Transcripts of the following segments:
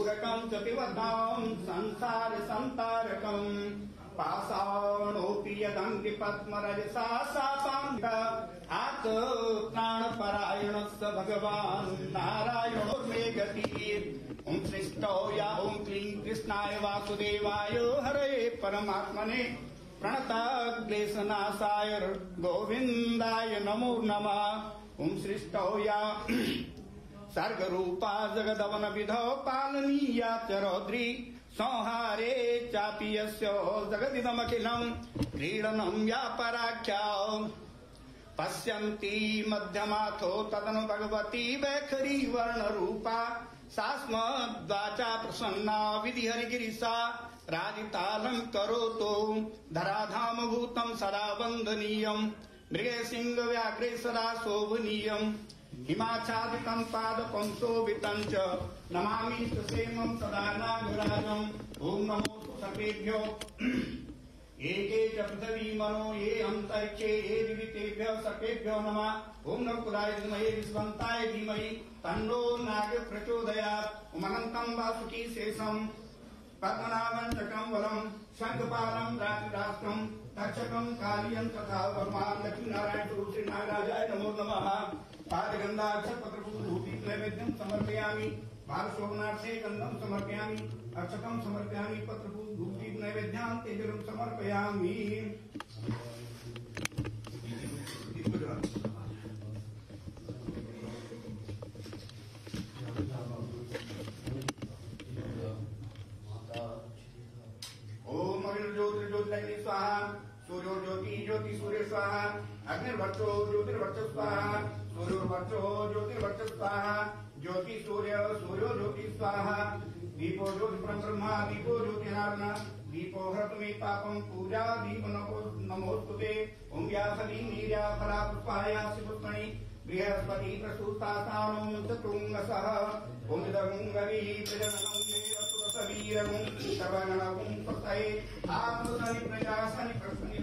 पूरकम् च पिबताम् संसार सन्तारकम् पाषाणोऽपि यदङ्गि पद्मरजसा सापाङ्ग आत् प्राणपरायणस्य भगवान् नारायणो मे गतिः। ॐ या ॐ क्लीं कृष्णाय वासुदेवाय हरे परमात्मने। प्रणतक्लेशनाशाय गोविन्दाय नमो नमः। ॐ सृष्टौ या सर्गरूपा जगदवन विधौ पालनीया च रौद्री। संहारे चापि यस्य जगदिदमखिलम् क्रीडनम् व्यापराख्या। पश्यन्ती मध्यमाथो तदनु भगवती वैखरी वर्णरूपा। सास्मद्वाचा प्रसन्ना विधिहरिगिरिसा राजितालम् करोतु। धराधामभूतम् सदा वन्दनीयम्। मृगे सिंहव्याघ्रे सदा शोभनीयम्। हिमाच्छादितम् पादपम् शोभितम् च नमामि सुसेमम् सदा ॐ नमो सर्वेभ्यो एके च पृथिवी मनो, ये अन्तरिक्षे, ये दिवितेभ्यः सर्वेभ्यो नमः। ॐ नमः कुलाय धीमहि, विश्वन्ताय धीमहि। तन्नो नाग प्रचोदयात्। उमनन्तम् वासुकी शेषम् पद्मनाभम् च कम्बलम् शङ्खपालम् राजराष्ट्रम् तक्षकम् कालियम् तथा वर्मान् लक्ष्मीनारायण श्री नागराजाय नमो नमः। पादगन्धाक्षपत्रपूर्वभूति नैवेद्यम् समर्पयामि। बालशोभनार्थे गन्धम् समर्पयामि। अक्षकम् समर्पयामि। पत्रपूर्वभूति नैवेद्याम् तेजलम् समर्पयामि। ओम अग्नि ज्योति ज्योतिरग्नि स्वाहा। सूर्यो ज्योति ज्योति सूर्य स्वाहा। अग्निर्भक्षो ज्योतिर्भक्ष स्वाहा। सूर्योर्भक्षो ज्योतिर्भक्ष स्वाहा ज्योति सूर्य, सूर्यो ज्योति स्वाहा। दीपो ज्योति ब्रह्मा, दीपो ज्योति नारायण दीपो हरत मे पापम पूजा दीप नमो, नमोस्तुते। ओम व्यासदी नीर्या फला पुष्पाया शिवस्मणि बृहस्पति प्रसूतासानं चतुङ्गसः ओम दगुङ्गरी प्रजननं वीरगुं सर्वगणगुं पतये आत्मसनि प्रजासनि प्रसनि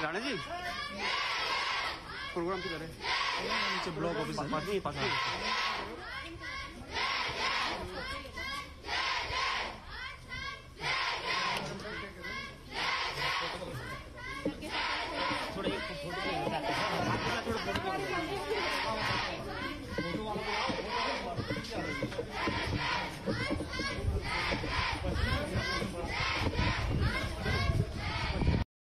राणा जी? प्रोग्राम किधर है? नीचे ब्लॉक ऑफ़िस पास में पास में।